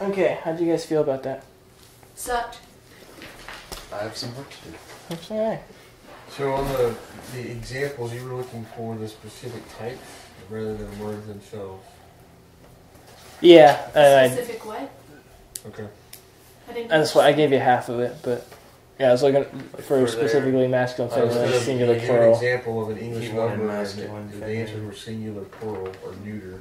Okay, how do you guys feel about that? Sucked. I have some work to do. That's all right. So on the the examples, you were looking for the specific type rather than words themselves. Yeah, and I, Specific what? Okay. I didn't. that's why I gave you half of it, but yeah, I was looking for, For their- specifically masculine, Uh, feminine, instead of singular, plural. an example of an English He wanted and masculine, the, the feminine. answers were singular, plural, or neuter.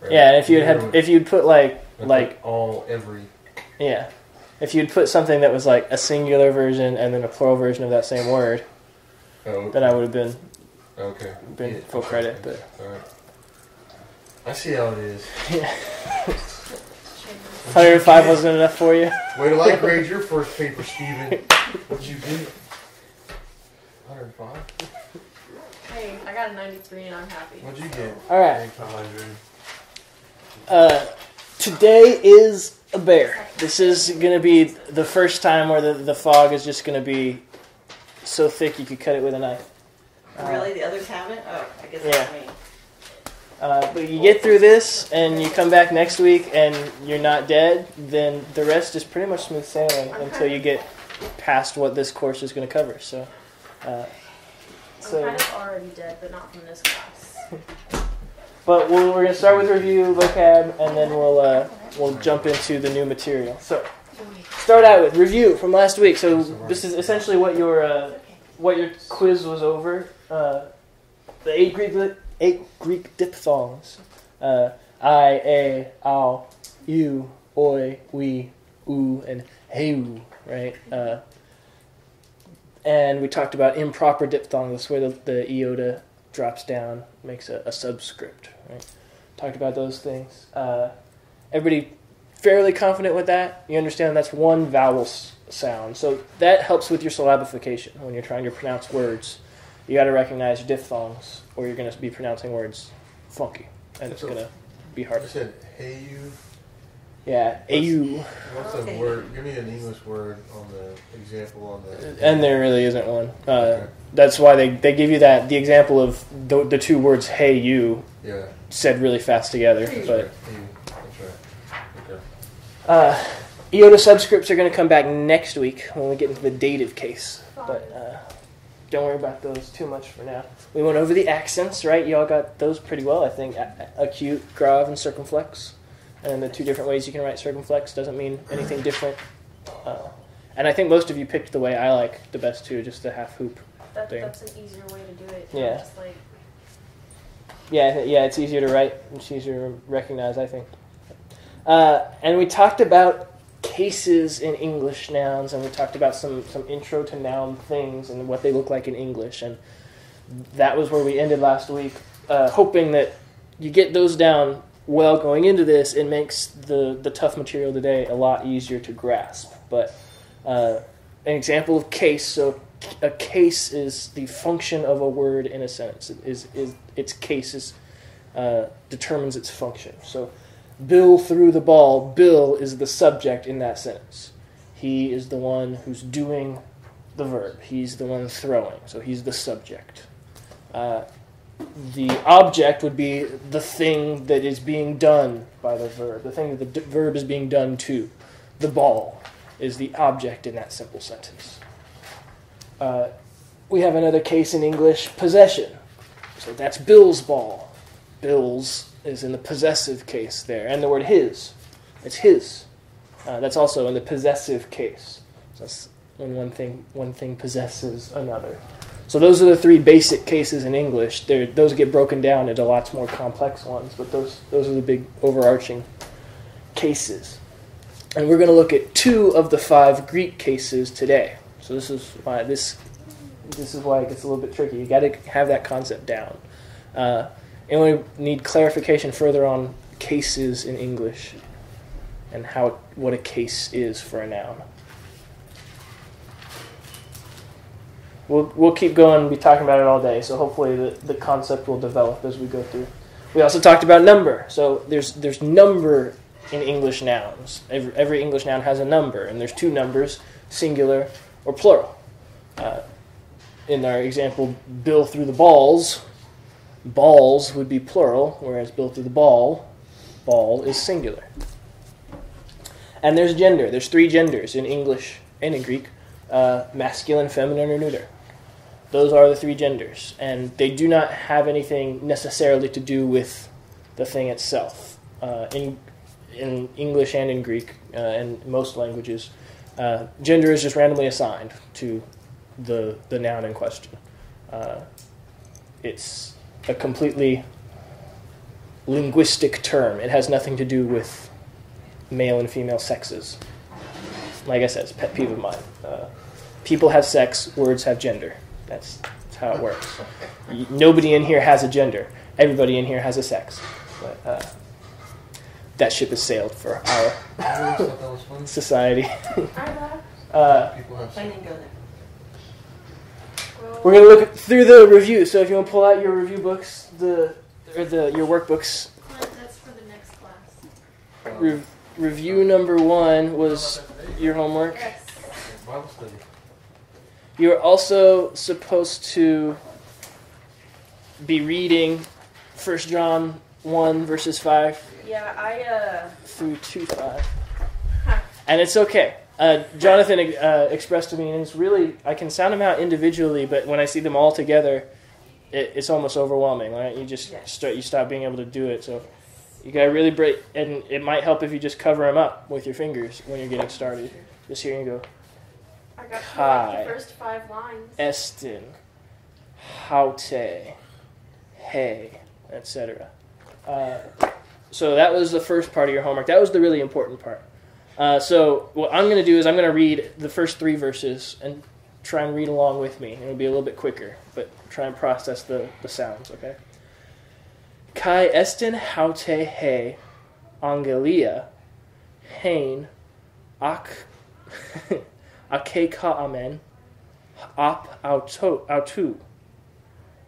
Right? Yeah, and if you'd Neuter had, if you'd put like, would like, put all every. yeah, if you'd put something that was like a singular version and then a plural version of that same word, Oh, then I would have been okay. been Yeah, full okay, credit. But All right. I see how it is. Yeah. 105 wasn't enough for you. Wait till I grade your first paper, Steven. What'd you get? 105. Hey, I got a 93 and I'm happy. What'd you get? All right. 100. Uh, today is a bear. This is going to be the first time where the, the fog is just going to be so thick you could cut it with a knife. Uh, Really? The others haven't? Oh, I guess Yeah. that's me. Uh, but you get through this and you come back next week and you're not dead, then the rest is pretty much smooth sailing until you get past what this course is going to cover. So, uh, I'm so kind of already dead, but not from this class. but we'll, we're going to start with review, vocab, and then we'll uh, we'll jump into the new material. So, start out with review from last week. So this is essentially what your uh, what your quiz was over. Uh, the eight Greek eight Greek diphthongs. Uh, I, a, ow, you, oi, we, oo, and heu, right? Uh, and we talked about improper diphthongs, where the, the iota drops down, makes a, a subscript, right? Talked about those things. Uh, everybody fairly confident with that? You understand that's one vowel s- sound. So that helps with your syllabification when you're trying to pronounce words. You got to recognize diphthongs, or you're going to be pronouncing words funky, and it's So- going to be hard. harder. said, hey you. Yeah, au. What's Okay. a word? Give me an English word on the example on the. And there really isn't one. Uh, Okay. That's why they, they give you that the example of the, the two words "hey you" Yeah. said really fast together. That's But right. That's right. Okay. uh, iota subscripts are going to come back next week when we get into the dative case. But uh, don't worry about those too much for now. We went over the accents, right? Y'all got those pretty well, I think. A- a- acute, grave, and circumflex. And the two different ways you can write circumflex doesn't mean anything different. Uh, and I think most of you picked the way I like the best too, just the half hoop. That, Thing. that's an easier way to do it. Yeah. Just like, Yeah, yeah, it's easier to write. It's easier to recognize, I think. Uh, and we talked about cases in English nouns, and we talked about some, some intro to noun things and what they look like in English. And that was where we ended last week, uh, hoping that you get those down well going into this. It makes the, the tough material today a lot easier to grasp. But uh, an example of case so a case is the function of a word in a sentence. It is, is its case is, uh, determines its function. So, Bill threw the ball. Bill is the subject in that sentence. He is the one who's doing the verb. He's the one throwing. So he's the subject. Uh, the object would be the thing that is being done by the verb, the thing that the verb is being done to. The ball is the object in that simple sentence. Uh, we have another case in English possession. So that's Bill's ball. Bill's is in the possessive case there, and the word his. It's his. Uh, that's also in the possessive case. So that's when one thing one thing possesses another. So those are the three basic cases in English. They're, those get broken down into lots more complex ones, but those those are the big overarching cases. And we're going to look at two of the five Greek cases today. So this is why this this is why it gets a little bit tricky. You got to have that concept down. Uh, and we need clarification further on cases in English and how what a case is for a noun. We'll, we'll keep going, and be talking about it all day, so hopefully the, the concept will develop as we go through. We also talked about number. So there's there's number in English nouns. Every, every English noun has a number, and there's two numbers, singular or plural. Uh, in our example, Bill threw the balls, balls would be plural, whereas Bill threw the ball, ball is singular. And there's gender. There's three genders in English and in Greek: uh, masculine, feminine, or neuter. Those are the three genders, and they do not have anything necessarily to do with the thing itself. Uh, in in English and in Greek uh, and most languages, uh, gender is just randomly assigned to the the noun in question. Uh, it's a completely linguistic term. It has nothing to do with male and female sexes. Like I said, it's pet peeve of mine. Uh, people have sex, words have gender. That's, that's how it works. Y- Nobody in here has a gender. Everybody in here has a sex. But uh, that ship has sailed for our I always thought that was funny. society. Uh, People have I didn't go there. well, we're gonna look through the review. So if you want to pull out your review books, the or the your workbooks, That's for the next class. Re- review number one was your homework. Yes. Study. You're also supposed to be reading 1 John 1, verses 5 Yeah, I uh. through 2 5. Huh. And it's okay. Uh, Jonathan uh, expressed to me, and it's really, I can sound them out individually, but when I see them all together, it, it's almost overwhelming, right? You just Yes. start, you stop being able to do it. So you gotta really break, and it might help if you just cover them up with your fingers when you're getting started. Just here you go. I got Kai. the first five lines. Estin, Haute, Hey, etc. Uh, so that was the first part of your homework. That was the really important part. Uh, so what I'm going to do is I'm going to read the first three verses and try and read along with me. It'll be a little bit quicker, but try and process the, the sounds, okay? Kai estin haute he angelia hain hein ake ka amen, ap auto, autu,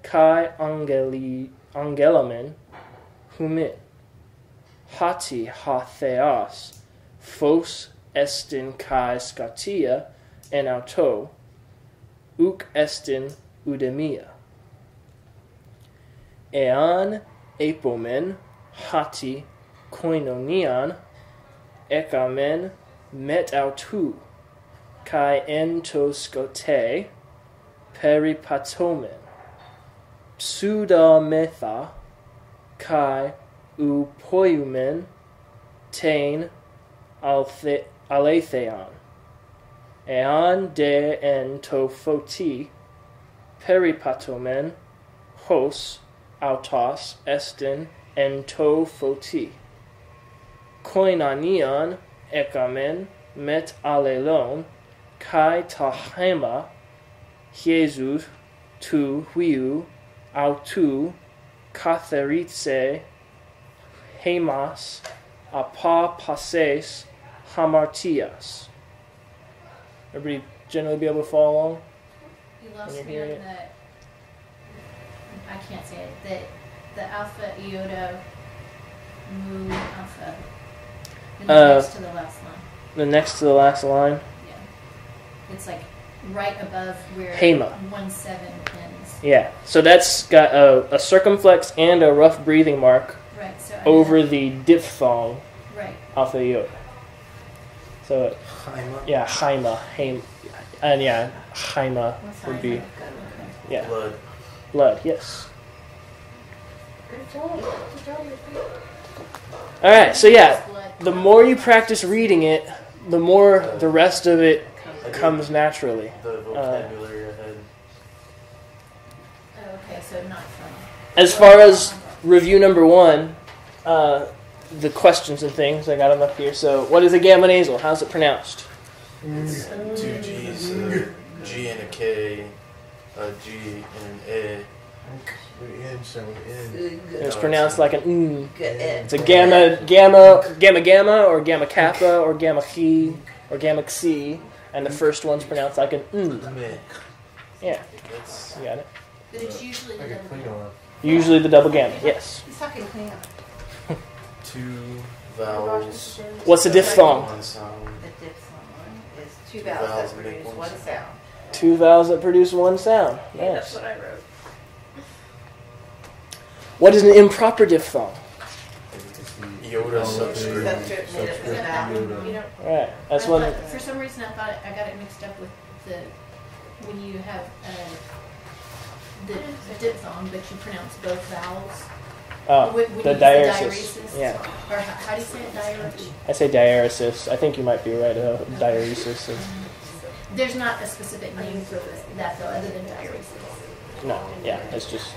kai angeli, angelamen, humit, hati ha theos phos estin kai skatia en auto, uk estin udemia. Ean epomen. Hati koinonian, ekamen met autu, kai entoscote peripatomen. Pseudometha kai upoiumen tain althe aletheon. Ean de entophoti peripatomen hos autos estin entophoti koinanion ekamen met alelon kai tahema Jesus tu huiu autu katheritse hemas apa passes hamartias. Everybody generally be able to follow along? You lost me on the. I can't say it. The the alpha iota mu alpha. And Uh, next to the last line. The next to the last line. Yeah. It's like right above where Hema. one seven ends. Yeah. So that's got a, a circumflex and a rough breathing mark Right. So over the diphthong Right. off of the iota. So Haima. yeah, Haima, Haim, and yeah, Haima What's would be Okay. yeah, Blood. blood. Yes. Good job. Good job. All right. So yeah, the more you practice reading it, the more the rest of it comes naturally. The vocabulary I had. Oh, okay. So not from. As far as review number one, uh, the questions and things I got them up here. So, what is a gamma nasal? How's it pronounced? It's two G's, a G and a K, a G and an A. The end sound in. It's pronounced like an mm. It's a gamma, gamma, gamma, gamma, or gamma kappa, or gamma chi, or gamma xi, and the first one's pronounced like an mm. Yeah, That's you got it. But it's usually the double clean gamma. Usually the double gamma. Yes. He's talking clean. two vowels. What's a diphthong? One sound. The diphthong is two vowels Vowels that produce one one sound. sound. Two vowels that produce one sound. Yeah, that's what I wrote. What is an improper diphthong? It's the Yoda Oh, subscript. Subscript made that. Yoda. You know, All right, that's I one. thought- For some reason, I thought I got it mixed up with the when you have uh, the diphthong, but you pronounce both vowels. Oh, When- when the you use the diaresis. diaresis. Yeah, Or how, how do you say it? Diaresis. I say diaresis. I think you might be right. Uh, diaresis. is- There's not a specific name for that though, other than diaresis. No, yeah, it's just.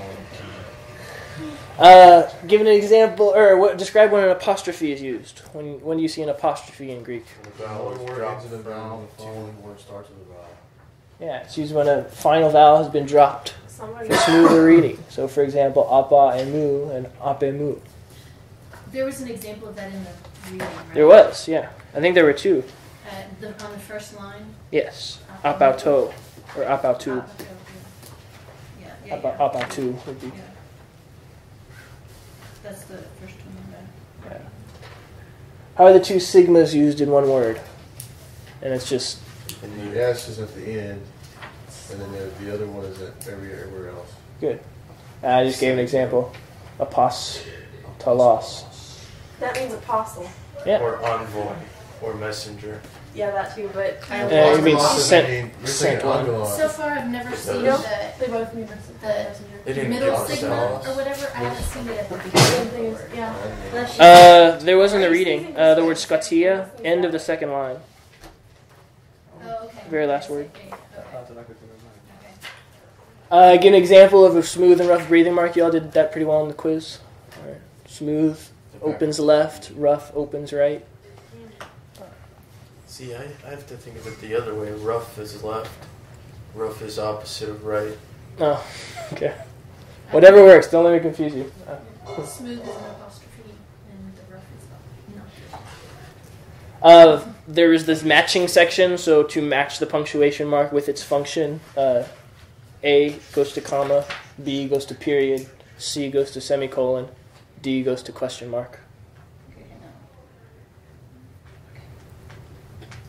Uh, give an example, or what? Describe when an apostrophe is used. When when do you see an apostrophe in Greek? The The vowel one word ends in a vowel, the following word starts with a vowel. Yeah, it's used when a final vowel has been dropped somebody. for smoother reading. So, for example, apa and mu and apemu. There was an example of that in the reading, right? There was, yeah. I think there were two. Uh, the, on the first line. Yes, apauto or apautu. Okay, okay. Yeah, yeah, yeah. Apautu would be. Yeah. That's the first one. Yeah. How are the two sigmas used in one word? And it's just And The S is at the end, and then the, the other one is at every, everywhere else. good. I just gave an example. Apostolos. That means apostle. Yeah. or envoy or messenger. Yeah, that too. But I Uh, Yeah, you mean Angelos sent- doesn't mean- You're sent saying one. So far, I've never seen Nope. the they both mean messenger. The- They didn't middle give sigma vowels. or whatever. I haven't seen it at the Same beginning. thing as- yeah. Unless you- Uh, there was in the reading. Uh, the word scotia, end of the second line. oh, okay. very last word. Okay, okay. Okay. Uh, give an example of a smooth and rough breathing mark. Y'all did that pretty well in the quiz. All right. Smooth opens left, rough opens right. See, I, I have to think of it the other way. Rough is left. Rough is opposite of right. Oh, okay. Whatever works. Don't let me confuse you. Uh, Smooth is an apostrophe, and the rough is not. Uh, there is this matching section, so to match the punctuation mark with its function, uh, A goes to comma, B goes to period, C goes to semicolon, D goes to question mark.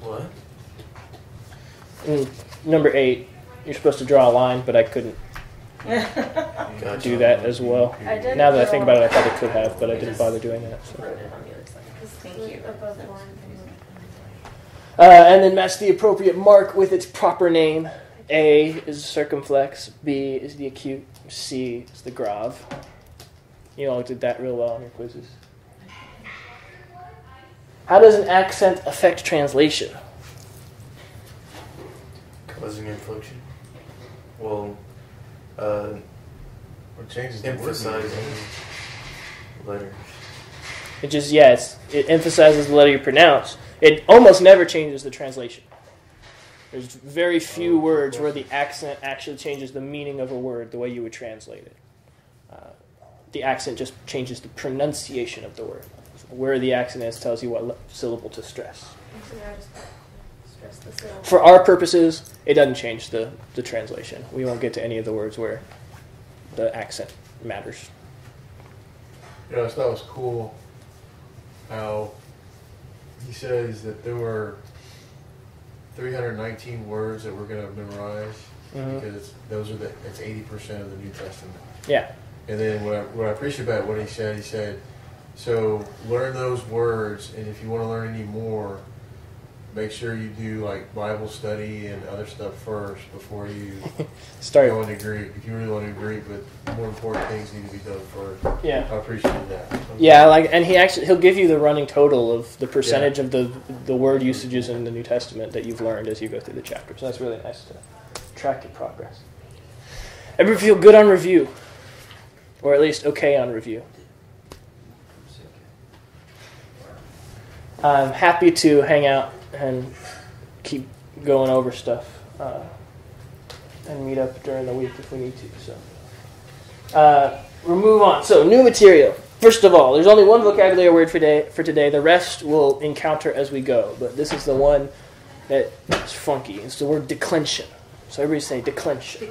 What? And number eight, you're supposed to draw a line, but I couldn't Gotcha. do that as well. I did Now that I think about it, I probably could have, but I didn't bother doing that. So. Wrote it on the other side. 'cause Thank you. Above the. Uh, and then match the appropriate mark with its proper name. A is circumflex, B is the acute, C is the grave. You all did that real well on your quizzes. How does an accent affect translation? Causing inflection. Well, uh, Or changes the word meaning. emphasizing letters. It just yeah, it's, it emphasizes the letter you pronounce. It almost never changes the translation. There's very few words where the accent actually changes the meaning of a word the way you would translate it. Uh, the accent just changes the pronunciation of the word. Where the accent is tells you what le- syllable to stress. So yeah, I just stress. For our purposes, it doesn't change the, the translation. We won't get to any of the words where the accent matters. You know, I thought it was cool how he says that there were 319 words that we're going to memorize Mhm. because it's, those are the it's 80 percent of the New Testament. Yeah. And then what I, what I appreciate about what he said, he said, so learn those words, and if you want to learn any more, make sure you do like Bible study and other stuff first before you Start. go into Greek. If you really want to Greek, but more important things need to be done first. Yeah. I appreciate that. Yeah, like, and he actually he'll give you the running total of the percentage of the the word usages in the New Testament that you've learned as you go through the chapters. So that's really nice to track your progress. Ever feel good on review, or at least okay on review? I'm happy to hang out and keep going over stuff uh, and meet up during the week if we need to. So uh, we'll move on. So new material. First of all, there's only one vocabulary word for today. For today, the rest we'll encounter as we go. But this is the one that is funky. It's the word declension. So everybody say declension.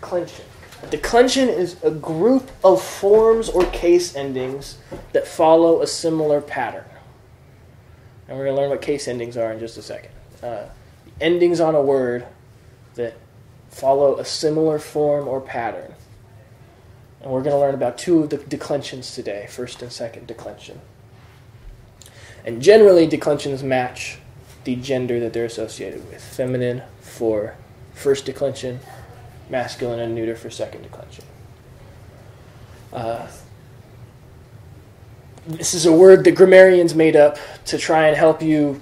Declension. Declension is a group of forms or case endings that follow a similar pattern. And we're going to learn what case endings are in just a second. Uh, endings on a word that follow a similar form or pattern And we're going to learn about two of the declensions today first and second declension. And generally, declensions match the gender that they're associated with feminine for first declension, masculine and neuter for second declension. Uh, this is a word that grammarians made up to try and help you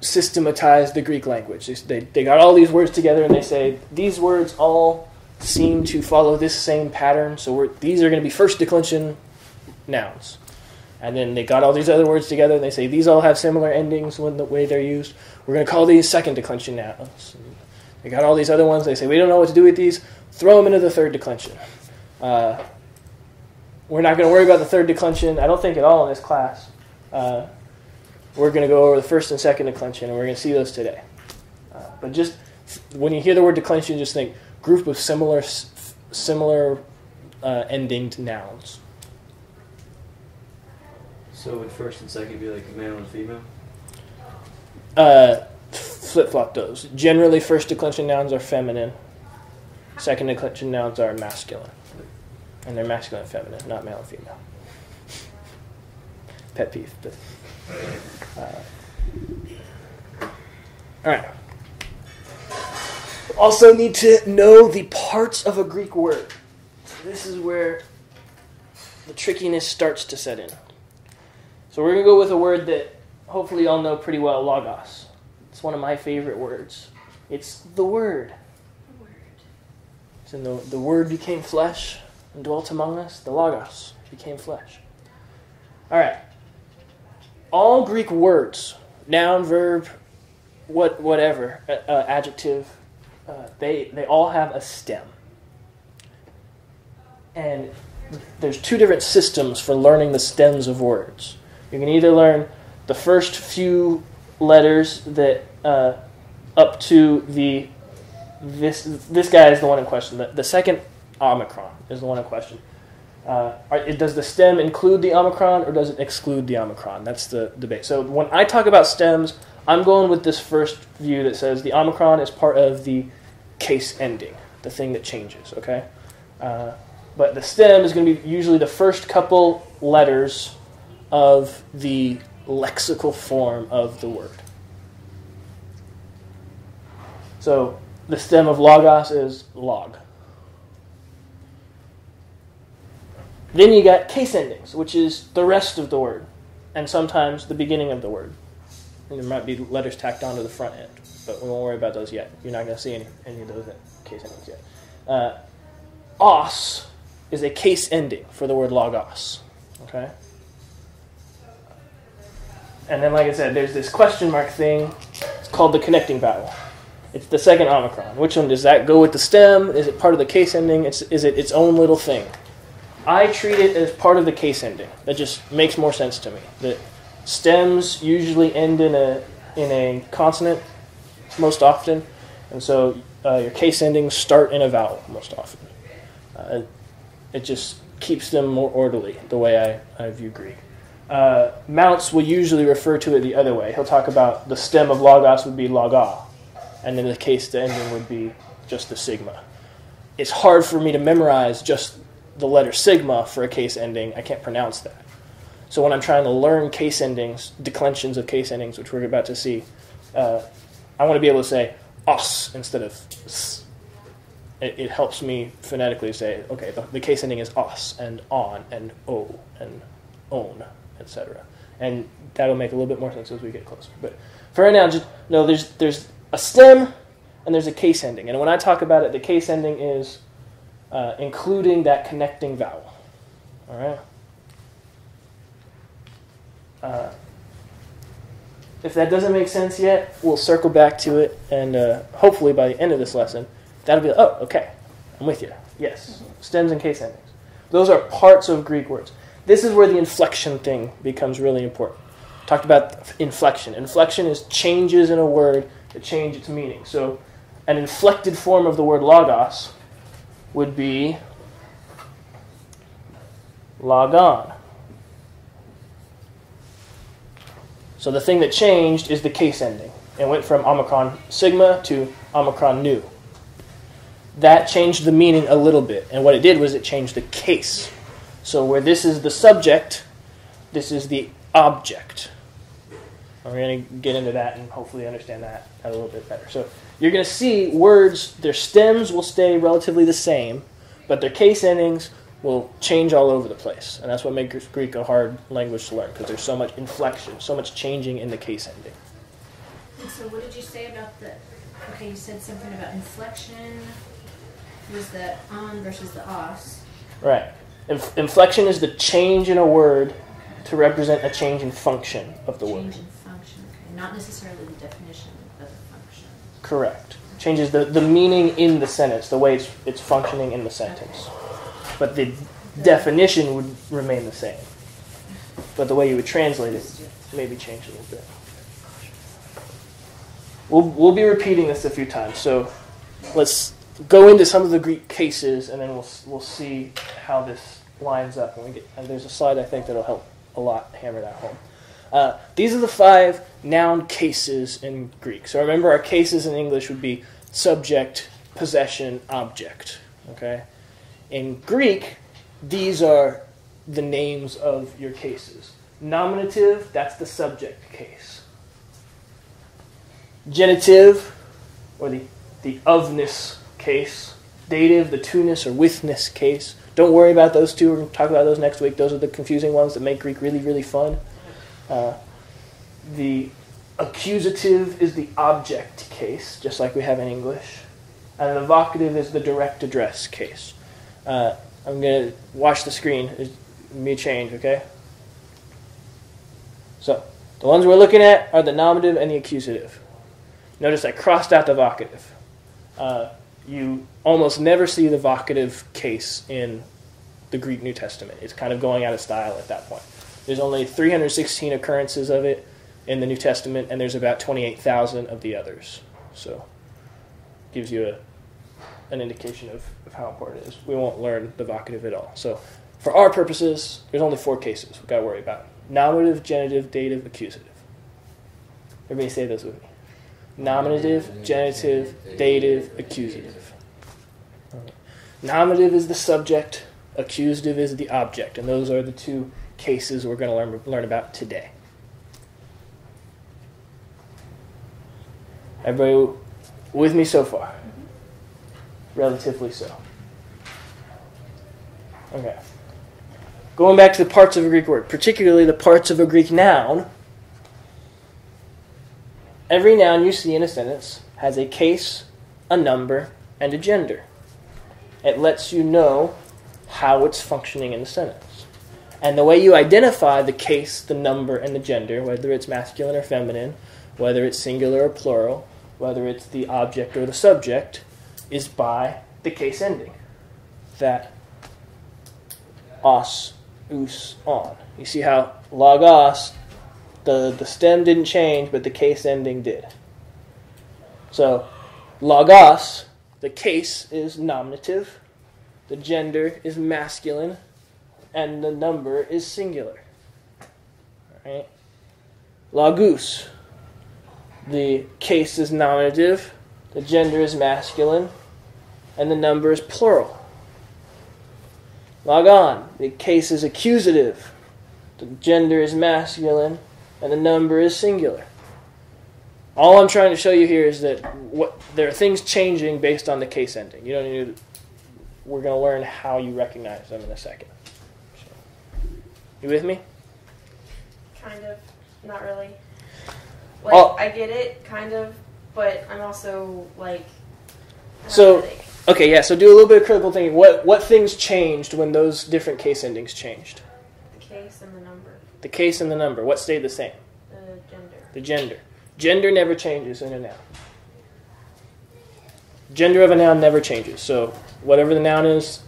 systematize the Greek language. They, they, got all these words together and they say these words all seem to follow this same pattern, so these are going to be first declension nouns. And then they got all these other words together and they say these all have similar endings when the way they're used. We're going to call these second declension nouns. And they got all these other ones. They say we don't know what to do with these. Throw them into the third declension. Uh, we're not going to worry about the third declension, I don't think at all in this class. Uh, we're going to go over the first and second declension, and we're going to see those today. Uh, but just when you hear the word declension, just think group of similar similar uh, ending to nouns. So would first and second be like male and female? Uh, Flip flop those. Generally, first declension nouns are feminine. Second declension nouns are masculine, and they're masculine and feminine, not male and female. Pet peeve, but. Uh, all right. Also, need to know the parts of a Greek word. So this is where the trickiness starts to set in. So we're going to go with a word that hopefully you all know pretty well logos. It's one of my favorite words. It's the Word. It's in the, the Word became flesh and dwelt among us. The logos became flesh. All right. All Greek words, noun, verb, what, whatever, uh, uh, adjective, uh, they, they all have a stem. And there's two different systems for learning the stems of words. You can either learn the first few letters that uh, up to the this this guy is the one in question. The, the second omicron is the one in question. Uh, does the stem include the omicron or does it exclude the omicron? That's the debate. So when I talk about stems, I'm going with this first view that says the omicron is part of the case ending, the thing that changes. Okay, uh, but the stem is going to be usually the first couple letters of the lexical form of the word. So the stem of logos is log. Then you got case endings, which is the rest of the word, and sometimes the beginning of the word. And there might be letters tacked onto the front end, but we won't worry about those yet. You're not going to see any, any of those case endings yet. Uh, os is a case ending for the word logos. Okay? And then, like I said, there's this question mark thing. It's called the connecting vowel. It's the second omicron. Which one does that go with the stem? Is it part of the case ending? It's, is it its own little thing? I treat it as part of the case ending. That just makes more sense to me. That stems usually end in a in a consonant most often, and so uh, your case endings start in a vowel most often. Uh, it just keeps them more orderly the way I, I view Greek. Uh, Mounce will usually refer to it the other way. He'll talk about the stem of logos would be loga, and in the case the ending would be just the sigma. It's hard for me to memorize just the letter sigma for a case ending. I can't pronounce that. So when I'm trying to learn case endings, declensions of case endings, which we're about to see, uh, I want to be able to say os instead of s. It, it helps me phonetically say, okay, the, the case ending is os and on and o and own, etc. And that'll make a little bit more sense as we get closer. But for right now, just know there's there's a stem and there's a case ending. And when I talk about it, the case ending is uh, including that connecting vowel. All right. Uh, if that doesn't make sense yet, we'll circle back to it, and uh, hopefully by the end of this lesson, that'll be oh, okay, I'm with you. Yes, stems and case endings. Those are parts of Greek words. This is where the inflection thing becomes really important. Talked about inflection. Inflection is changes in a word that change its meaning. So, an inflected form of the word logos would be log on. So the thing that changed is the case ending. It went from omicron sigma to omicron nu. that changed the meaning a little bit. And what it did was it changed the case. So where this is the subject, this is the object. We're going to get into that and hopefully understand that a little bit better. So you're going to see words, their stems will stay relatively the same, but their case endings will change all over the place. And that's what makes Greek a hard language to learn because there's so much inflection, so much changing in the case ending. And so what did you say about the, okay, you said something about inflection, was the on versus the os. Right. Inf- inflection is the change in a word to represent a change in function of the word. Change in function, okay, not necessarily the definition of the function. Correct. Changes the, the meaning in the sentence, the way it's, it's functioning in the sentence. But the definition would remain the same. But the way you would translate it maybe change a little bit. We'll, we'll be repeating this a few times, so let's go into some of the Greek cases and then we'll, we'll see how this lines up. We get, and there's a slide I think that'll help a lot hammer that home. Uh, these are the five noun cases in Greek. So remember, our cases in English would be subject, possession, object. Okay? In Greek, these are the names of your cases. Nominative, that's the subject case. Genitive, or the, the ofness case. Dative, the to-ness or withness case. Don't worry about those two. We're going to talk about those next week. Those are the confusing ones that make Greek really, really fun. Uh, the accusative is the object case, just like we have in English. And the vocative is the direct address case. Uh, I'm going to watch the screen. There's a change, okay? So, the ones we're looking at are the nominative and the accusative. Notice I crossed out the vocative. Uh, you almost never see the vocative case in the Greek New Testament. It's kind of going out of style at that point. There's only 316 occurrences of it in the New Testament, and there's about 28,000 of the others. So, gives you a, an indication of, of how important it is. We won't learn the vocative at all. So, for our purposes, there's only four cases we've got to worry about nominative, genitive, dative, accusative. Everybody say those with me. Nominative, genitive, dative, accusative. Nominative is the subject, accusative is the object, and those are the two cases we're going to learn, learn about today. Everybody with me so far? Mm-hmm. Relatively so. Okay. Going back to the parts of a Greek word, particularly the parts of a Greek noun, every noun you see in a sentence has a case, a number, and a gender. It lets you know how it's functioning in the sentence. And the way you identify the case, the number, and the gender, whether it's masculine or feminine, whether it's singular or plural, whether it's the object or the subject, is by the case ending. That os, us, on. You see how logos, the, the stem didn't change, but the case ending did. So, logos, the case is nominative, the gender is masculine, and the number is singular. Right? Logus, the case is nominative, the gender is masculine, and the number is plural. Logon, the case is accusative, the gender is masculine, and the number is singular. All I'm trying to show you here is that what there are things changing based on the case ending. You don't need to, we're going to learn how you recognize them in a second. You with me? Kind of, not really. Like Oh. I get it, kind of, but I'm also like. So- apathetic. Okay, yeah, so do a little bit of critical thinking. What what things changed when those different case endings changed? the case and the number, The case and the number. What stayed the same? the gender. The gender. Gender never changes in a noun. Gender of a noun never changes. So whatever the noun is,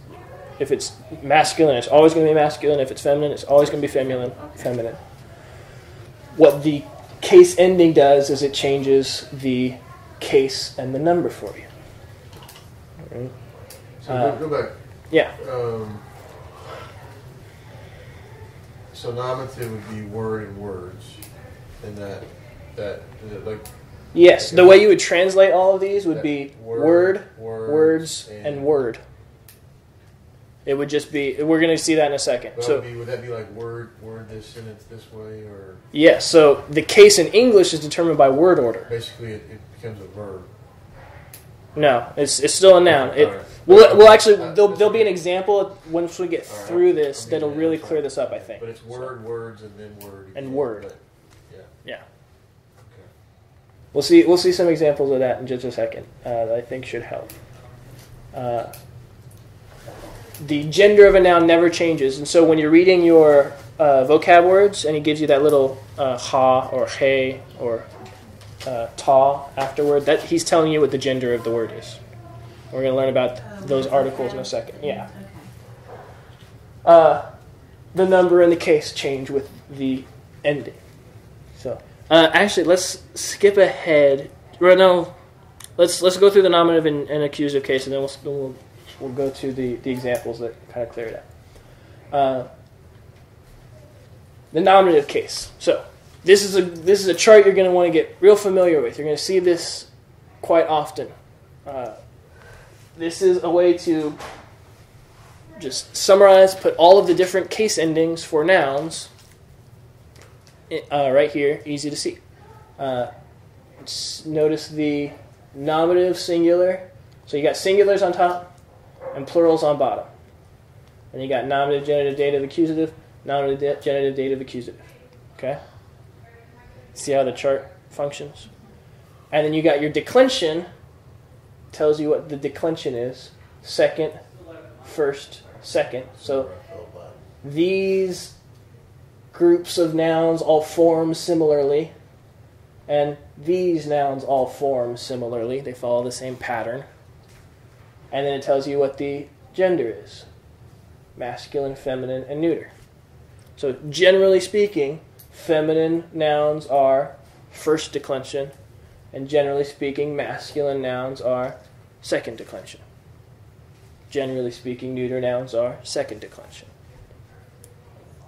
if it's masculine, it's always going to be masculine. If it's feminine, it's always going to be feminine. Feminine. What the case ending does is it changes the case and the number for you. Alright? So Uh, go, go back. Yeah. Um, so nominative would be word and words, and that that is it like Yes, the way you would translate all of these would be word, words, words, and word. It would just be. We're going to see that in a second. That So would, be, would that be like word word this sentence this way, or yes, so the case in English is determined by word order. basically it, it becomes a verb? No, it's it's still a noun. It, Alright. Well, well, actually, Uh, there'll, there'll be an example once we get Alright. through this I'm that'll getting really clear this up. I think. But it's word, words, and then word. And word. but- yeah. Yeah. Okay. We'll see. We'll see some examples of that in just a second. Uh, that I think should help. Uh, the gender of a noun never changes, and so when you're reading your uh, vocab words, and he gives you that little uh, ha or he or uh, ta afterward, that he's telling you what the gender of the word is. We're going to learn about those articles in a second. Yeah. Uh, the number and the case change with the ending. So, uh, actually, let's skip ahead. Right now, let's let's go through the nominative and, and accusative case, and then we'll we'll, we'll go to the, the examples that kind of clear it up. Uh, the nominative case. So, this is a this is a chart you're going to want to get real familiar with. You're going to see this quite often. Uh, this is a way to just summarize, put all of the different case endings for nouns uh, right here, easy to see. Uh, notice the nominative singular. So you got singulars on top and plurals on bottom. And you got nominative, genitive, dative, accusative, nominative, genitive, dative, accusative. Okay? See how the chart functions? And then you got your declension, tells you what the declension is. Second, first, second. So these groups of nouns all form similarly, and these nouns all form similarly. They follow the same pattern. And then it tells you what the gender is masculine, feminine, and neuter. So, generally speaking, feminine nouns are first declension, and generally speaking, masculine nouns are second declension. Generally speaking, neuter nouns are second declension.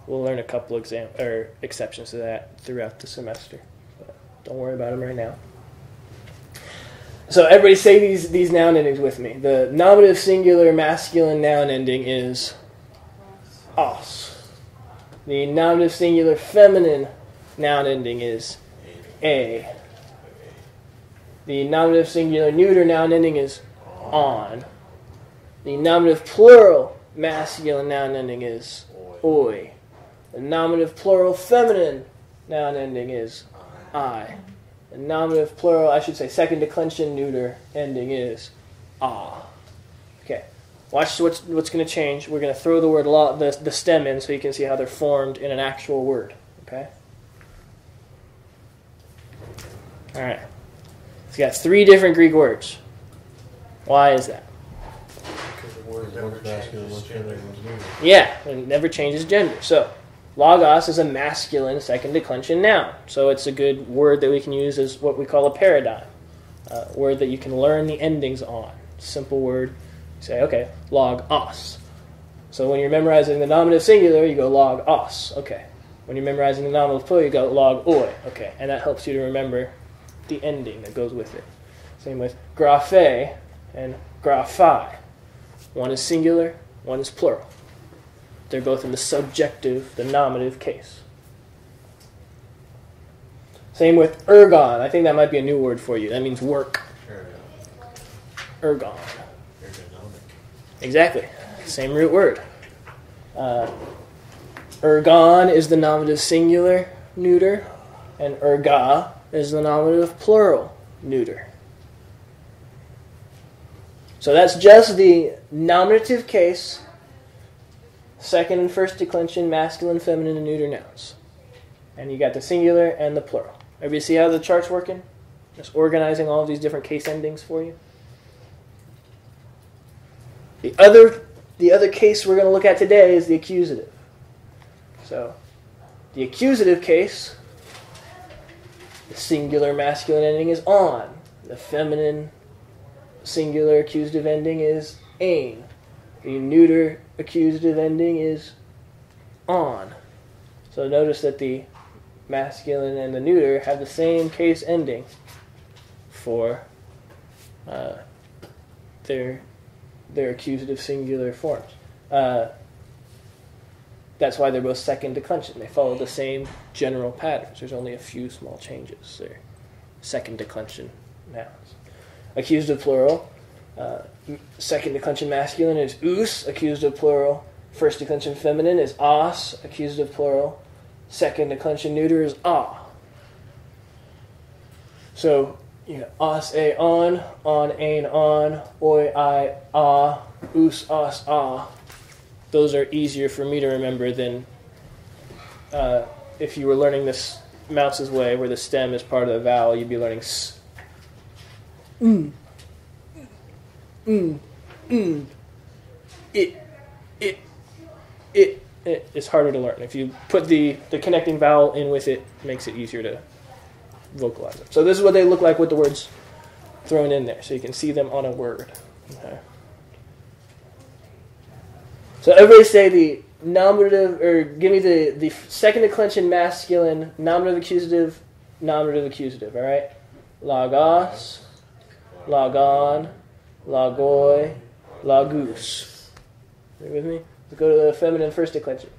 We'll learn a couple exam or exceptions to that throughout the semester. But don't worry about them right now. So everybody say these these noun endings with me. The nominative singular masculine noun ending is os. The nominative singular feminine noun ending is a. The nominative singular neuter noun ending is on. The nominative plural masculine noun ending is oi. The nominative plural feminine noun ending is I. The nominative plural, I should say, second declension neuter ending is ah. Okay. Watch what's what's going to change. We're going to throw the word law, the, the stem in so you can see how they're formed in an actual word. Okay. All right. It's got three different Greek words. Why is that? Because the word Never masculine, changes one's gender. feminine, one's neuter. Yeah, it never changes gender. So, logos is a masculine second declension noun. So, it's a good word that we can use as what we call a paradigm. A word that you can learn the endings on. Simple word. You say, okay, logos. So, when you're memorizing the nominative singular, you go log os. Okay. When you're memorizing the nominative plural, you go log oi. Okay. And that helps you to remember the ending that goes with it. Same with graphe and graphai. One is singular, one is plural. They're both in the subjective, the nominative case. Same with ergon. I think that might be a new word for you. That means work. Ergon. Ergonomic. Exactly. Same root word. Uh, ergon is the nominative singular neuter, and erga is the nominative plural neuter. So that's just the nominative case, second and first declension, masculine, feminine, and neuter nouns. And you got the singular and the plural. Everybody see how the chart's working? Just organizing all of these different case endings for you. The other, the other case we're going to look at today is the accusative. So, the accusative case, the singular masculine ending is on. The feminine singular accusative ending is ain. The neuter accusative ending is on. So notice that the masculine and the neuter have the same case ending, for uh, their their accusative singular forms. Uh, that's why they're both second declension. They follow the same general patterns. There's only a few small changes. They're second declension nouns. Accusative plural. Uh, second declension masculine is us, accusative plural. First declension feminine is os, accusative plural. Second declension neuter is ah. So, you know, os, a, on, on, ain, on, oi, I, ah, us, os, ah. Those are easier for me to remember than uh, if you were learning this Mounce's way, where the stem is part of the vowel, you'd be learning s. Mm. Mm. Mm. It. It. It. It. It's harder to learn. If you put the, the connecting vowel in with it, it makes it easier to vocalize it. So this is what they look like with the words thrown in there, so you can see them on a word. Okay. So everybody say the nominative, or give me the, the second declension masculine, nominative accusative, nominative accusative, all right? Logos, lagon, lagoi, lagus. You with me? Let's go to the feminine first declension.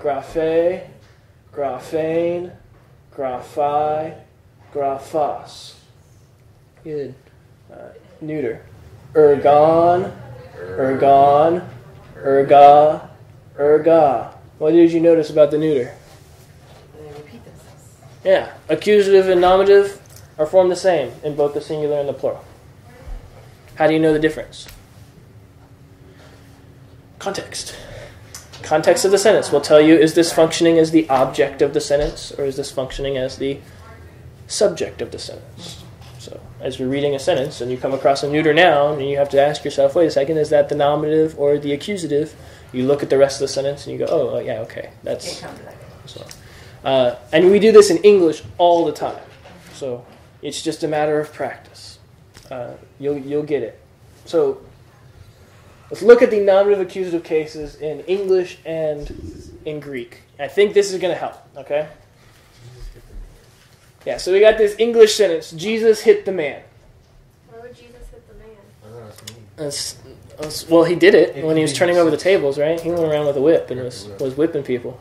Graphe, graphane, graphi, graphos. Good. Uh, neuter. Ergon, ergon, erga, erga. What did you notice about the neuter? They repeat themselves. Yeah, accusative and nominative are formed the same in both the singular and the plural. How do you know the difference? Context. Context of the sentence will tell you is this functioning as the object of the sentence or is this functioning as the subject of the sentence? So, as you're reading a sentence and you come across a neuter noun and you have to ask yourself, wait a second, is that the nominative or the accusative? You look at the rest of the sentence and you go, oh, yeah, okay, that's. They come to that. So, uh, and we do this in English all the time. So it's just a matter of practice. Uh, you'll you'll get it. So let's look at the nominative accusative cases in English and in Greek. I think this is going to help. Okay. Yeah. So we got this English sentence: Jesus hit the man. Why would Jesus hit the man? That's. That's- that's- well, he did it when he was turning over the tables, right? He went around with a whip and was was whipping people.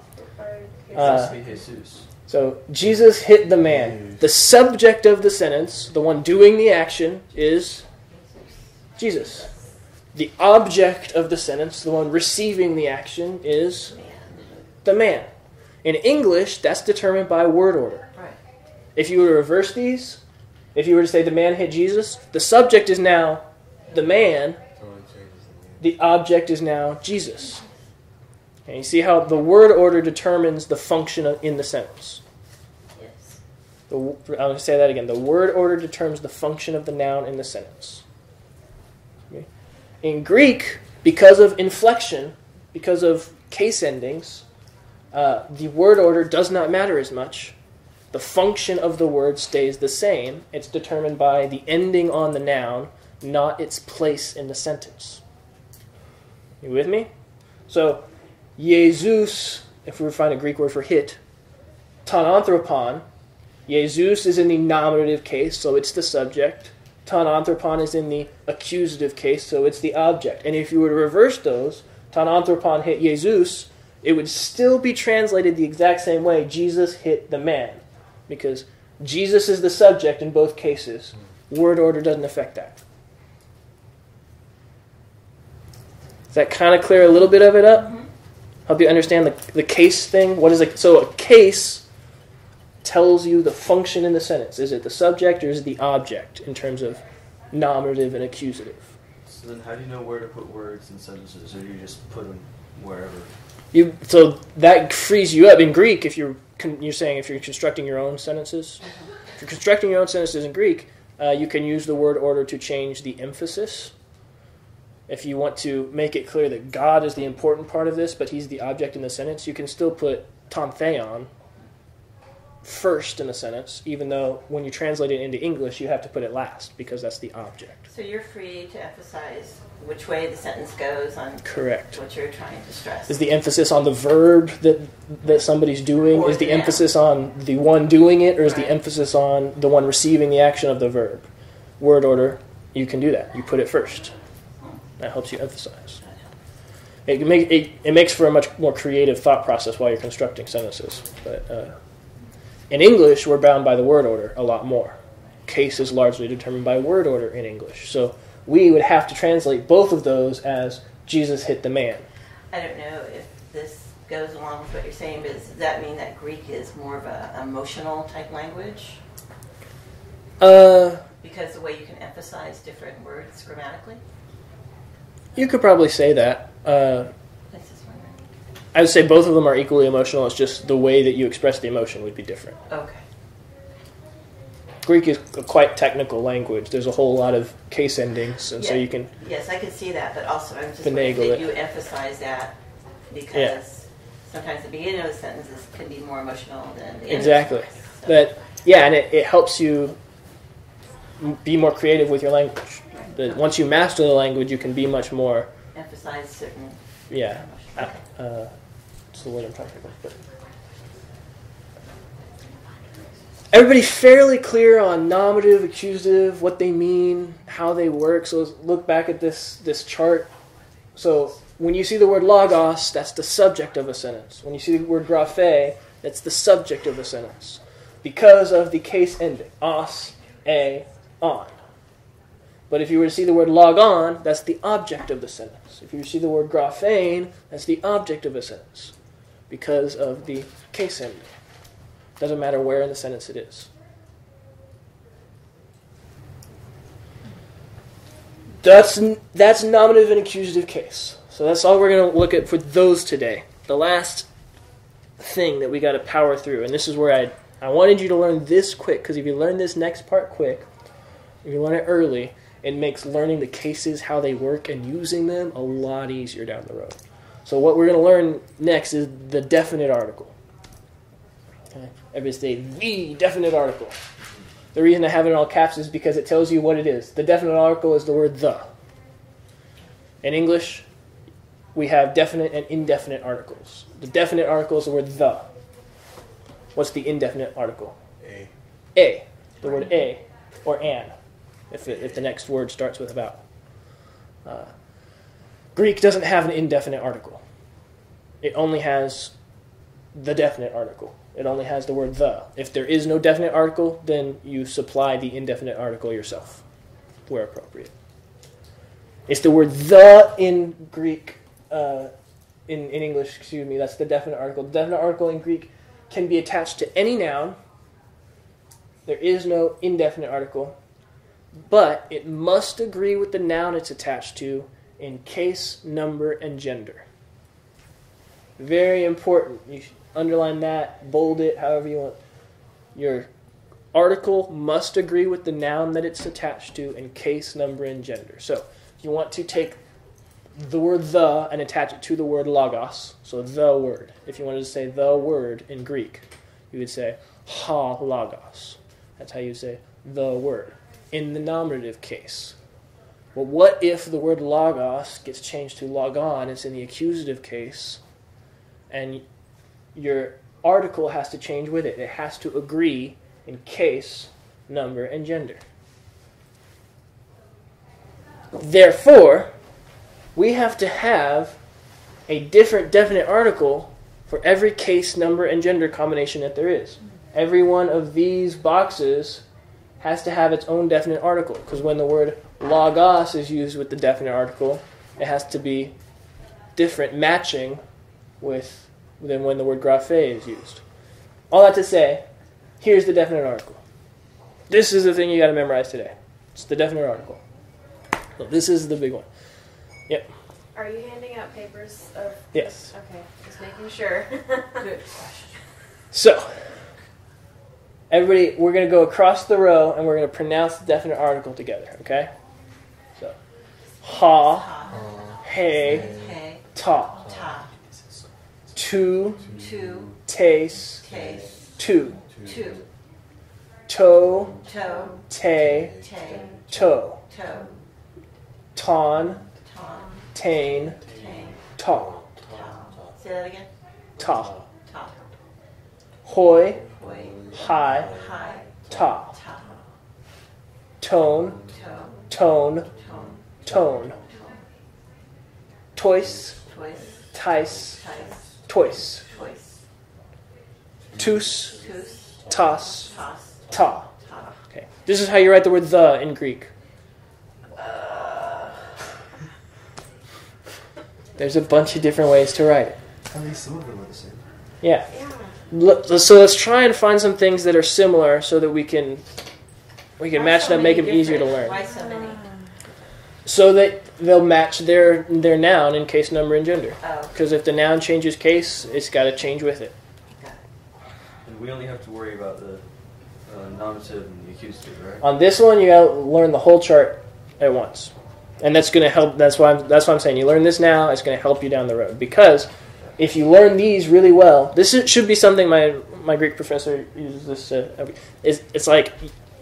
Uh, Must be Jesus. So Jesus hit the man. The subject of the sentence, the one doing the action, is Jesus. The object of the sentence, the one receiving the action, is the man. In English, that's determined by word order. Right. If you were to reverse these, if you were to say the man hit Jesus, the subject is now the man, the object is now Jesus. And you see how the word order determines the function of- in the sentence. Yes. The, I'm going to say that again. The word order determines the function of the noun in the sentence. In Greek, because of inflection, because of case endings, uh, the word order does not matter as much. The function of the word stays the same. It's determined by the ending on the noun, not its place in the sentence. You with me? So, Jesus, if we find a Greek word for hit, ton anthropon, Jesus is in the nominative case, so it's the subject. Ton anthropon is in the accusative case, so it's the object. And if you were to reverse those, ton anthropon hit Jesus, it would still be translated the exact same way Jesus hit the man. Because Jesus is the subject in both cases. Hmm. Word order doesn't affect that. Does that kind of clear a little bit of it up? Mm-hmm. Help you understand the, the case thing? What is a so a case tells you the function in the sentence. Is it the subject or is it the object in terms of nominative and accusative? So then, how do you know where to put words in sentences, or do you just put them wherever? You so that frees you up in Greek if you're you're saying if you're constructing your own sentences. If you're constructing your own sentences in Greek, uh, you can use the word order to change the emphasis. If you want to make it clear that God is the important part of this, but He's the object in the sentence, you can still put ton theon first in the sentence, even though when you translate it into English, you have to put it last because that's the object. So you're free to emphasize which way the sentence goes on Correct. what you're trying to stress. Is the emphasis on the verb that that somebody's doing? Or is the emphasis on the one doing it, or is the emphasis on the one receiving the action of the verb? word order, you can do that. You put it first. That helps you emphasize. It, make, it, it makes for a much more creative thought process while you're constructing sentences. But uh, in English, we're bound by the word order a lot more. Case is largely determined by word order in English. So we would have to translate both of those as Jesus hit the man. I don't know if this goes along with what you're saying, but does that mean that Greek is more of a emotional type language? Uh, Because the way you can emphasize different words grammatically? you could probably say that. Uh, That's just wondering. I would say both of them are equally emotional. It's just the way that you express the emotion would be different. Okay. Greek is a quite technical language. There's a whole lot of case endings, and so you can. Yes, I can see that, but also I'm just wondering if you emphasize that because sometimes the beginning of the sentences can be more emotional than the end. Exactly. Of the sentence. So- But yeah, and it, it helps you be more creative with your language. That once you master the language, you can be much more. emphasize certain Yeah, uh, the word I'm trying to think of? Fairly clear on nominative, accusative, what they mean, how they work. So let's look back at this this chart. So when you see the word logos, that's the subject of a sentence. When you see the word graphe, that's the subject of a sentence. Because of the case ending, os, a, on. But if you were to see the word log on, that's the object of the sentence. If you see the word graphane, that's the object of a sentence. Because of the case ending. Doesn't matter where in the sentence it is. That's that's nominative and accusative case. So that's all we're going to look at for those today. The last thing that we got to power through, and this is where I I wanted you to learn this quick because if you learn this next part quick, if you learn it early, it makes learning the cases, how they work, and using them a lot easier down the road. So what we're going to learn next is the definite article. Okay. Everybody say the definite article. The reason I have it in all caps is because it tells you what it is. The definite article is the word the. In English, we have definite and indefinite articles. The definite article is the word the. What's the indefinite article? A. A. The word a or an, if, it, if the next word starts with about. Uh, Greek doesn't have an indefinite article. It only has the definite article. It only has the word the. If there is no definite article, then you supply the indefinite article yourself, where appropriate. It's the word the in Greek, uh, in, in English, excuse me, that's the definite article. The definite article in Greek can be attached to any noun. There is no indefinite article, but it must agree with the noun it's attached to in case, number, and gender. Very important. You underline that, bold it, however you want. Your article must agree with the noun that it's attached to in case, number, and gender. So, you want to take the word the and attach it to the word logos, so the word. If you wanted to say the word in Greek, you would say ha logos. That's how you say the word in the nominative case. Well, what if the word logos gets changed to logon? It's in the accusative case, and your article has to change with it. It has to agree in case, number, and gender. Therefore, we have to have a different definite article for every case, number, and gender combination that there is. Every one of these boxes has to have its own definite article because when the word logos is used with the definite article, it has to be different, matching with than when the word graphe is used. All that to say, here's the definite article. This is the thing you got to memorize today. It's the definite article. So this is the big one. Yep. Are you handing out papers of? Yes. Okay, just making sure. So, everybody, we're going to go across the row and we're going to pronounce the definite article together, okay? Ha, hey, ta, two, taste, two, to, toe, te, toe, ton, tom, tain, tay, ta. Say that again. ta, Ta, hoi, hoi, hi, ta, tone, tone, tone, tone, tone, tois, twice, tice, tice, tois, twice, tus, tas, toss, ta. ta. Okay. This is how you write the word the in Greek. Uh. There's a bunch of different ways to write it. At least some of them are the same. Yeah. Yeah. So let's try and find some things that are similar so that we can we can Why match so them, make them many easier to different- learn. Why so that they'll match their their noun in case, number, and gender. Oh, Because if the noun changes case, it's got to change with it. And we only have to worry about the uh, nominative and the accusative, right? On this one, you got to learn the whole chart at once, and that's going to help. That's why I'm, that's why I'm saying you learn this now. It's going to help you down the road because if you learn these really well, this is, should be something my my Greek professor uses this. Uh, every- is it's like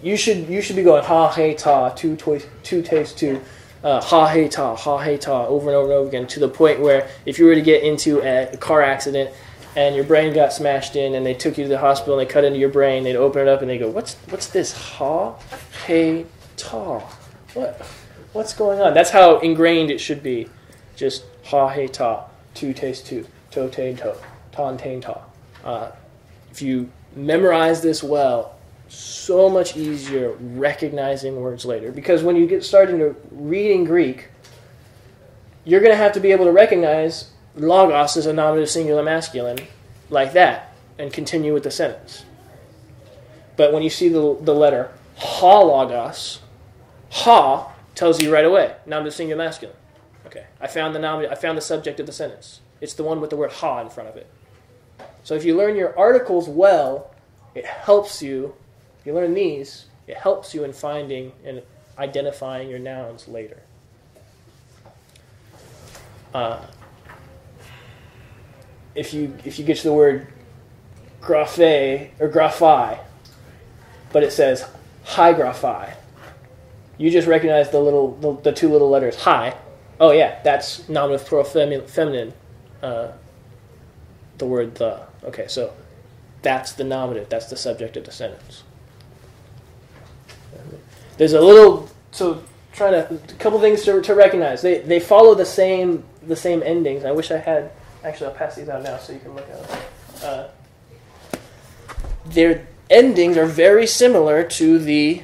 you should you should be going ha he ta two toys two taste two. Uh, ha he ta ha he ta over and over and over again to the point where if you were to get into a car accident and your brain got smashed in and they took you to the hospital and they cut into your brain they'd open it up and they go what's what's this ha he ta what what's going on? That's how ingrained it should be. Just ha he ta two taste two to tain to ton tain ta if you memorize this well so much easier recognizing words later. Because when you get started to reading greek you're going to have to be able to recognize logos as a nominative singular masculine like that and continue with the sentence. But when you see the, the letter ha logos ha tells you right away nominative singular masculine. Okay i found the nominative i found the subject of the sentence. It's the one with the word ha in front of it. So if you learn your articles well it helps you if you learn these it helps you in finding and identifying your nouns later uh, if you if you get to the word graphe or graphi, but it says hi graphi, you just recognize the little the, the two little letters hi. Oh yeah, that's nominative plural femi- feminine. Uh, the word the. Okay, so that's the nominative. That's the subject of the sentence. There's a little so trying to a couple things to, to recognize. They they follow the same the same endings. I wish I had. Actually, I'll pass these out now so you can look at them. Uh, their endings are very similar to the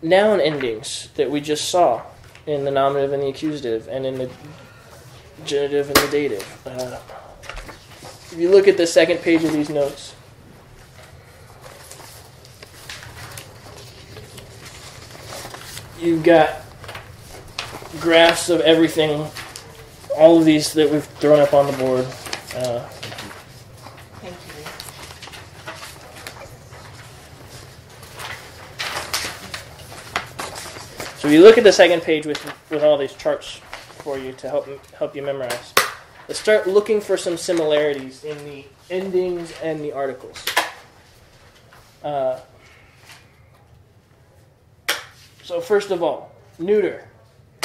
noun endings that we just saw in the nominative and the accusative, and in the genitive and the dative. Uh, if you look at the second page of these notes, you've got graphs of everything, all of these that we've thrown up on the board. Uh, Thank you. so if you look at the second page with with all these charts for you to help help you memorize, let's start looking for some similarities in the endings and the articles. Uh, so first of all, neuter,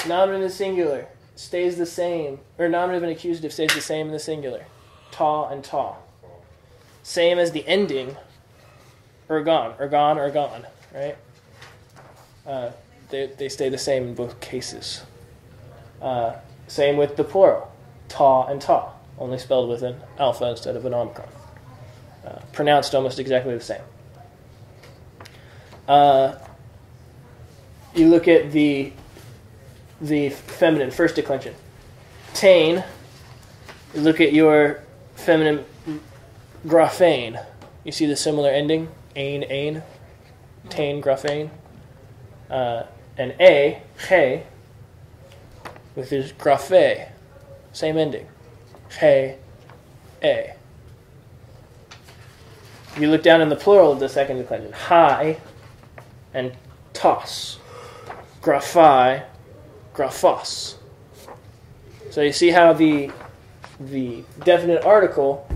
nominative and singular stays the same, or nominative and accusative stays the same in the singular, ta and ta. Same as the ending, ergon, ergon, ergon, right? Uh, they, they stay the same in both cases. Uh, same with the plural, ta and ta, only spelled with an alpha instead of an omicron. Uh, pronounced almost exactly the same. Uh, you look at the the feminine first declension. Tain. You look at your feminine graphane. You see the similar ending, ain, ain, tain, graphane. Uh, and a, he, with his graphe, same ending, he, a. You look down in the plural of the second declension, High and toss, graphi, graphos. So you see how the the definite article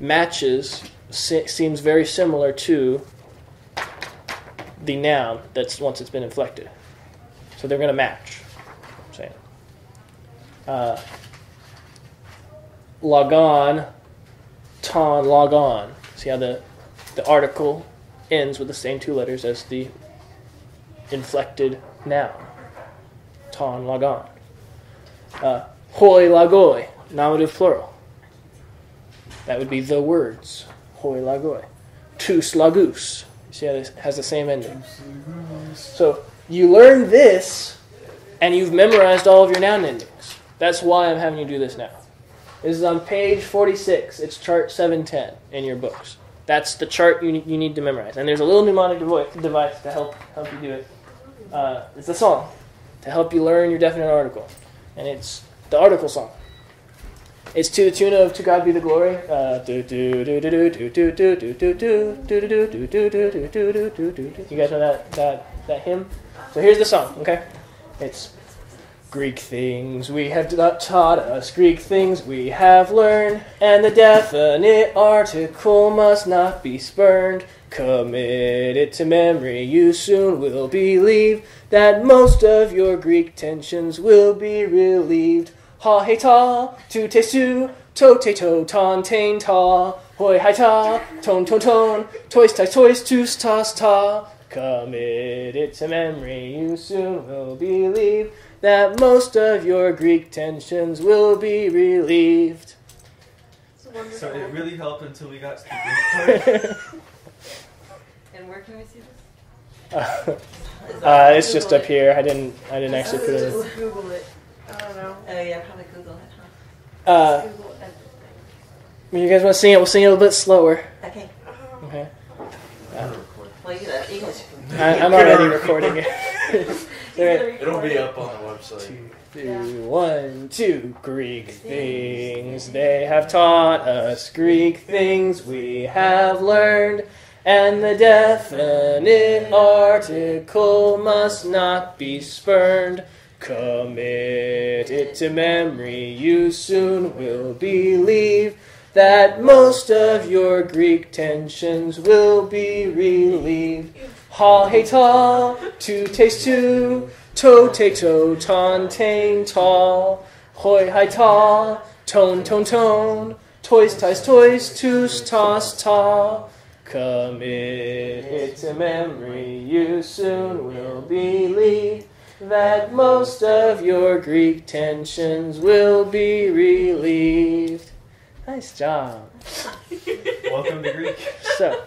matches se- seems very similar to the noun that's once it's been inflected. So they're going to match. I'm saying. Uh, log on, ton, log on. See how the the article ends with the same two letters as the inflected noun. Ton lagon. Uh, hoi lagoi, nominative plural. That would be the words. Hoi lagoi. Tus lagus. You see how this has the same ending. So you learn this, and you've memorized all of your noun endings. That's why I'm having you do this now. This is on page 46. It's chart 710 in your books. That's the chart you, you need to memorize. And there's a little mnemonic device to help help you do it uh, it's a song to help you learn your definite article, and it's the article song. It's to the tune of "To God Be the Glory." You guys know that that that hymn. So here's the song. Okay, it's Greek things we have not taught us, Greek things we have learned, and the definite article must not be spurned. Commit it to memory, you soon will believe that most of your Greek tensions will be relieved. Ha he ta, tu te su, to te to, ton tain ta, hoi hai ta, ton ton ton, tois tai tois, tus tas ta. Commit it to memory, you soon will believe that most of your Greek tensions will be relieved. So it really helped until we got to the Greek part. And where can we see this? Uh, Is that- it's just up here. I didn't. I didn't actually put it. in. Just Google it. I don't know. Oh yeah, probably Google it, huh? Uh, Google everything. you guys want to sing it? We'll sing it a little bit slower. Okay. Okay. Well, you got English. I, I'm already recording it. It'll be up on the website. Two, three, one, two. Greek things they have taught us. Greek things we have learned. And the definite article must not be spurned. Commit it to memory, you soon will believe that most of your Greek tensions will be relieved. Ha he ta, tu taste to te to, ton tain ta, hoi hi ta, tone tone tone, tois tais tois, tus tas ta. Commit it to memory, you soon will believe that most of your Greek tensions will be relieved. Nice job. Welcome to Greek. So,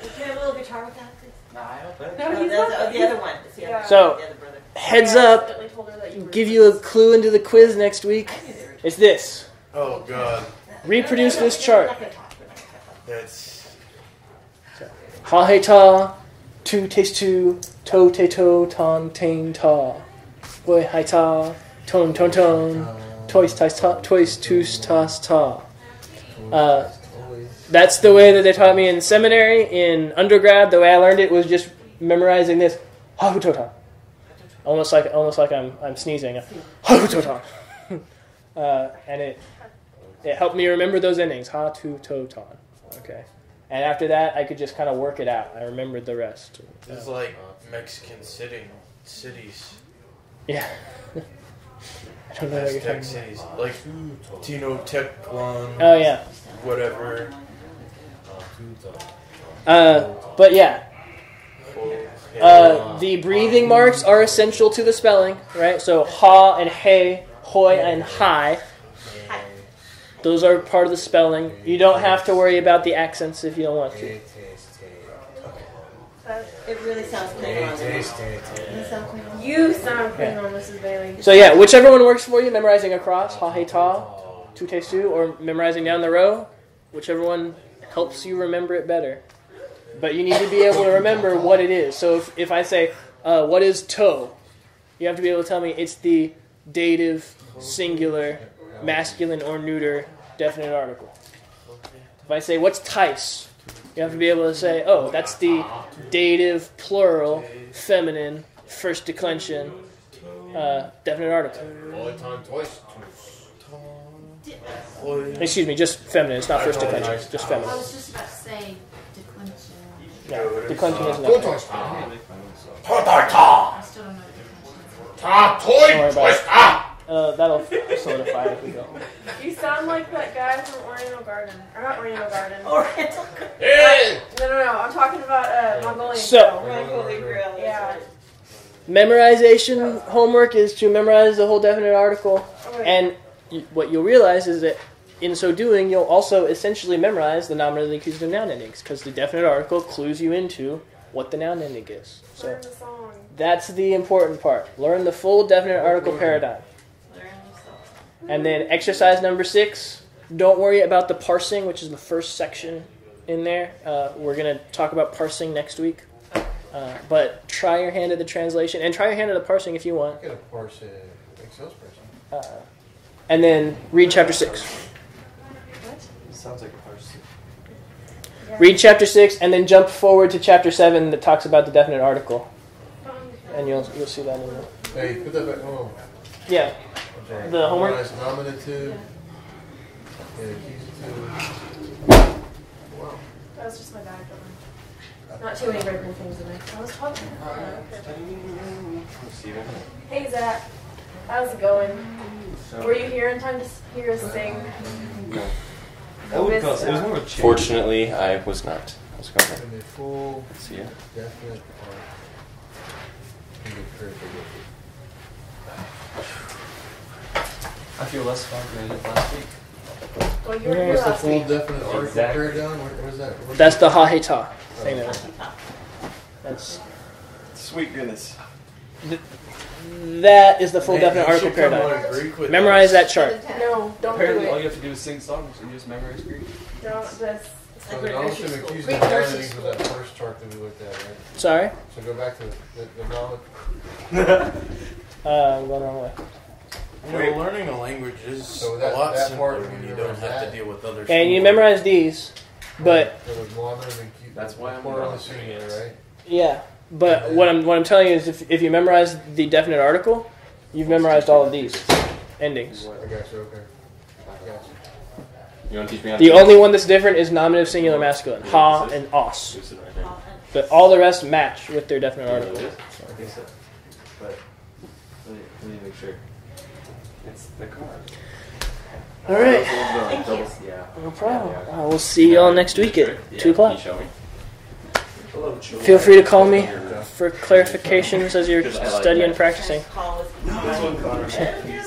Can you have a little guitar with that, please? No, Oh, he's that's, not- oh, the other one. It's the other, Yeah. So- the other brother. heads up, accidentally told her that you give you a clue into the quiz next week. I knew they were It's this. Oh god, Reproduce this chart. that's Ha he ta, tu taste tu, to te to, ton tain ta. Hoi hai ta, ton ton ton, tois tais ta, tois tus tas ta. Uh, that's the way that they taught me in seminary. In undergrad, the way I learned it was just memorizing this. Ha ta. Almost like almost like I'm I'm sneezing. Ha ta. Uh, and it it helped me remember those endings. Ha tu to ton. Okay. And after that, I could just kind of work it out. I remembered the rest. it's like Mexican city cities, Yeah. I don't know what you're Aztec talking cities, like Tenochtitlan, about. Oh yeah. whatever. Uh, but yeah, uh, the breathing marks are essential to the spelling, right? So ha and hey, hoi and hi. Those are part of the spelling. You don't have to worry about the accents if you don't want to. It really sounds Klingon. You sound Klingon, Mrs. Bailey. So yeah, whichever one works for you, memorizing across, ha hey ta, tu te su, or memorizing down the row, whichever one helps you remember it better. But you need to be able to remember what it is. So if, if I say, uh, what is toe? You have to be able to tell me it's the dative, singular, masculine or neuter definite article. If I say, what's tice? You have to be able to say, oh, that's the dative, plural, feminine, first declension, uh, definite article. Excuse me, just feminine. It's not first declension. Just I feminine. was just about to say declension. Yeah, declension is not. I still don't know what declension. Don't worry about it. Uh, that'll solidify if we go. You sound like that guy from Oriental Garden. Or not Oriental Garden. Oriental No, no, no. I'm talking about uh, Mongolian. So- Grill. Mongolian grill. Yeah. Memorization homework is to memorize the whole definite article, Okay. and you, what you'll realize is that in so doing, you'll also essentially memorize the nominative accusative noun endings because the definite article clues you into what the noun ending is. So Learn the song. that's the important part. Learn the full definite article paradigm. Learn yourself. And then exercise number six, don't worry about the parsing, which is the first section in there. Uh, we're going to talk about parsing next week. Uh, but try your hand at the translation and try your hand at the parsing if you want. I got a parse uh, Excel spreadsheet. Uh, and then read chapter six. What? Sounds like a person. Read chapter six and then jump forward to chapter seven that talks about the definite article. And you'll, you'll see that in there. Hey, put that back. Oh, Yeah. I'm. The homework? Memorize nominative and accusative. Wow. That was just my bag. Don't too many regular things in there. I was talking. Hey Zach, how's it going? Were you here in time to hear us sing? That would Miss, it was uh, more of a. Fortunately, I was not. How's it going? And the full See ya. definite part. And the critical. I feel less fun than I did last week. Well, you were here What's the last full week. definite article Exactly. paradigm? What, what is that? What- That's the ha he ta thing there. That's Sweet goodness. that is the full Man, definite you article should come paradigm. learn Greek with Memorize us. that chart. No, don't Apparently, do all it. you have to do is sing songs and you just memorize Greek. Don't just. So the nominative and accusative Greek noun nursery endings was that first chart that we looked at, right? Sorry, So go back to the, the knowledge. uh, I'm going the wrong way. You know, learning a language is So that- a lot that simpler part, when you you don't have that. to deal with other. And you schoolwork. memorize these, but There was nominative and accusative. That's why I'm Plural not- and singular, right? yeah, but what I'm what I'm telling you is if if you memorize the definite article, you've memorized all of these endings. I got you, okay. I got you. You want to teach me how The to only one that's different is nominative singular masculine, ha and ah. os. Lucid right there. But all the rest match with their definite article. I think so. But let me, let me make sure. It's the card. All right, Thank you. Yeah. no problem. Uh, we'll see y'all next week at Yeah, two o'clock. Can you show me? Feel free to call me for clarifications as you're studying and practicing.